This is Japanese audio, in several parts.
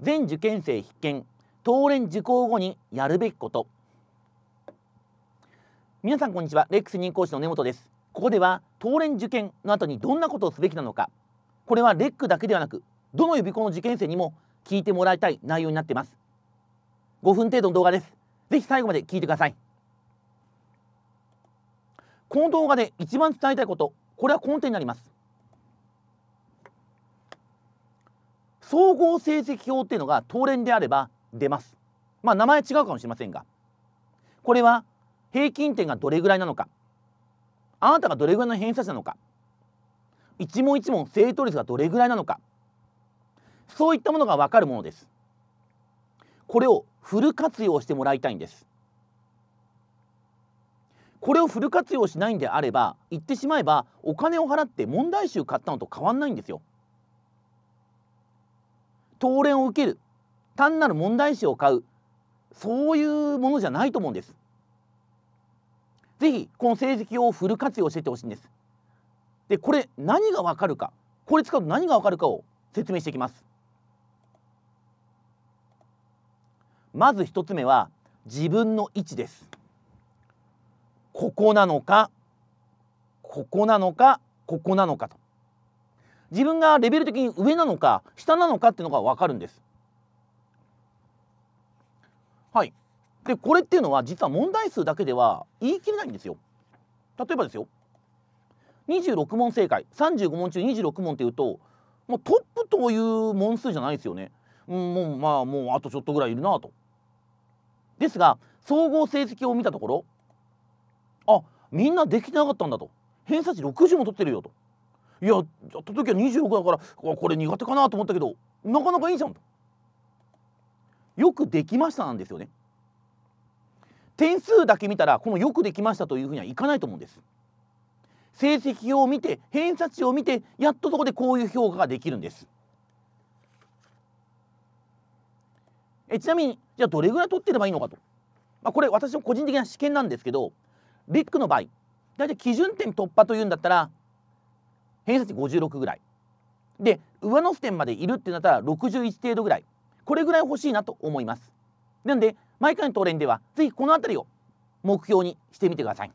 全受験生必見東連受講後にやるべきこと。皆さんこんにちはレックス任講師の根本です。ここでは東連受験の後にどんなことをすべきなのか。これはレックだけではなくどの予備校の受験生にも聞いてもらいたい内容になっています。5分程度の動画です。ぜひ最後まで聞いてください。この動画で一番伝えたいことこれはこの点になります。総合成績表っていうのが当連であれば出ます。まあ名前違うかもしれませんが。これは平均点がどれぐらいなのか。あなたがどれぐらいの偏差値なのか。一問一問正答率がどれぐらいなのか。そういったものが分かるものです。これをフル活用してもらいたいんです。これをフル活用しないんであれば言ってしまえばお金を払って問題集買ったのと変わんないんですよ。答練を受ける単なる問題集を買うそういうものじゃないと思うんです。ぜひこの成績をフル活用しててほしいんです。でこれ何がわかるかこれ使うと何がわかるかを説明していきます。まず一つ目は自分の位置です。ここなのかここなのかここなのかと。自分がレベル的に上なのか下なのかっていうのが分かるんです。はい。でこれっていうのは実は問題数だけでは言い切れないんですよ。例えばですよ。26問正解。35問中26問っていうともうトップという問数じゃないですよね、うん、もうまあもうあとちょっとぐらいいるなと。ですが総合成績を見たところあみんなできてなかったんだと。偏差値60も取ってるよと。いややった時は26だからこれ苦手かなと思ったけどなかなかいいじゃんと。よくできましたなんですよね。点数だけ見たらこのよくできましたというふうにはいかないと思うんです。成績を見て偏差値を見てやっとそこでこういう評価ができるんです。えちなみにじゃあどれぐらい取ってればいいのかと、まあ、これ私の個人的な試験なんですけどリックの場合大体基準点突破というんだったら偏差値56ぐらい。で上乗せ点までいるってなったら61程度ぐらい。これぐらい欲しいなと思います。なので毎回の答練では是非この辺りを目標にしてみてください。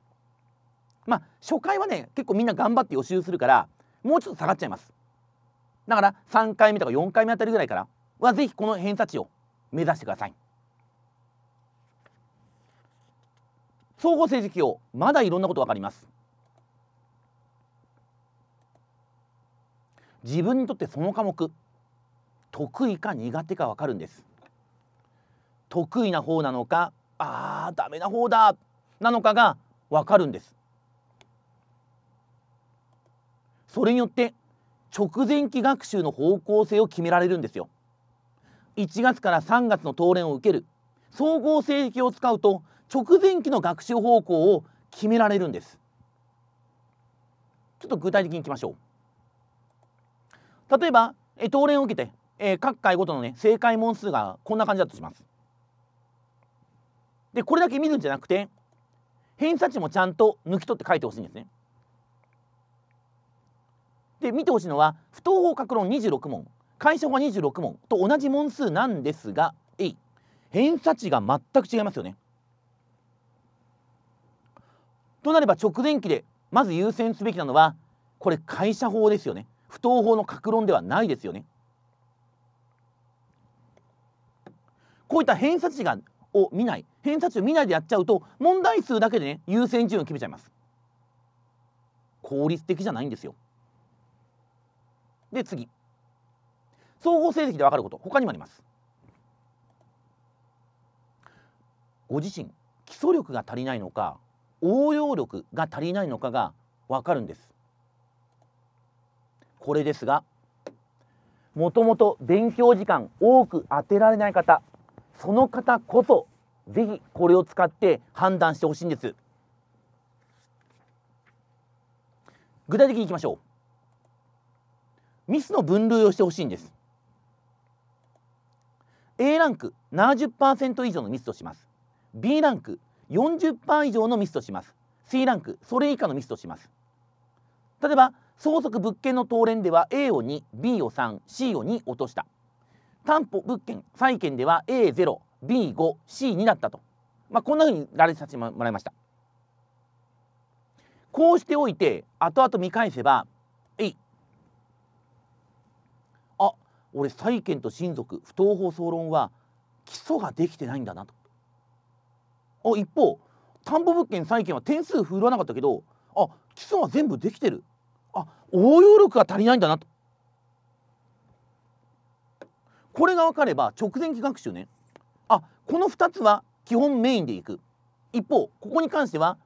まあ初回はね結構みんな頑張って予習するからもうちょっと下がっちゃいます。だから3回目とか4回目あたりぐらいからは是非この偏差値を目指してください。総合成績表まだいろんなこと分かります。自分にとってその科目得意か苦手か分かるんです。得意な方なのかあーダメな方だなのかが分かるんです。それによって直前期学習の方向性を決められるんですよ。1月から3月の答練を受ける総合成績を使うと直前期の学習方向を決められるんです。ちょっと具体的にいきましょう。例えばえ答練を受けて、えー、各回ごとのね正解問数がこんな感じだとします。でこれだけ見るんじゃなくて偏差値もちゃんと抜き取って書いてほしいんですね。で見てほしいのは不等法格論26問解消が26問と同じ問数なんですがえい偏差値が全く違いますよね。となれば直前期でまず優先すべきなのはこれ会社法ですよね。不当法の格論ではないですよね。こういった偏差値がを見ない。偏差値を見ないでやっちゃうと問題数だけでね優先順位を決めちゃいます。効率的じゃないんですよ。で次。総合成績で分かること。他にもあります。ご自身基礎力が足りないのか応用力が足りないのかが分かるんです。これですがもともと勉強時間多く当てられない方その方こそぜひこれを使って判断してほしいんです。具体的にいきましょう。ミスの分類をしてほしいんです。A ランク70%以上のミスとします。B ランク40%以上のミスとします。C ランクそれ以下のミスとします。例えば相続物件の答練では A を 2B を 3C を2落とした。担保物件債券では A0B5C2 だったと、まあ、こんなふうに羅列させてもらいました。こうしておいて後々見返せばえい。あ俺債権と親族不当法総論は基礎ができてないんだなと。あ一方担保物件債権は点数振るわなかったけどあ基礎は全部できてる。応用力が足りないんだなと。これが分かれば直前期学習ね。あこの2つは基本メインでいく。一方ここに関しては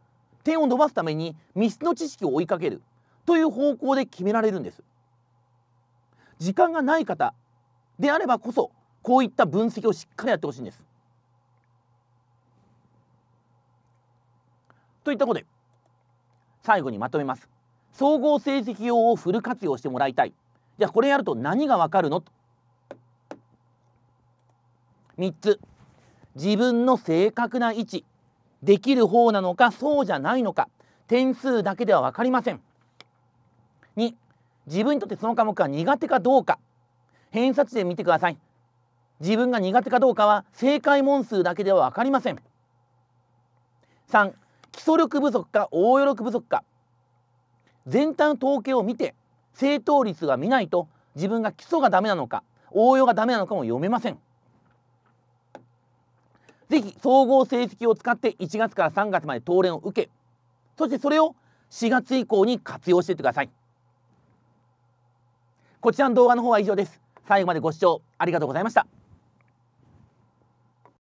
点を伸ばすために密室の知識を追いかける。という方向で決められるんです。時間がない方であればこそこういった分析をしっかりやってほしいんです。といったことで最後にまとめます。総合成績用をフル活用してもらいたい。じゃあこれやると何がわかるの？と3つ。自分の正確な位置。できる方なのかそうじゃないのか。点数だけでは分かりません。2自分にとってその科目が苦手かどうか。偏差値で見てください。自分が苦手かどうかは正解問数だけでは分かりません。3基礎力不足か応用力不足か。全体の統計を見て正答率が見ないと自分が基礎がダメなのか応用がダメなのかも読めません。ぜひ総合成績を使って1月から3月まで答練を受けそしてそれを4月以降に活用していってください。こちらの動画の方は以上です。最後までご視聴ありがとうございました。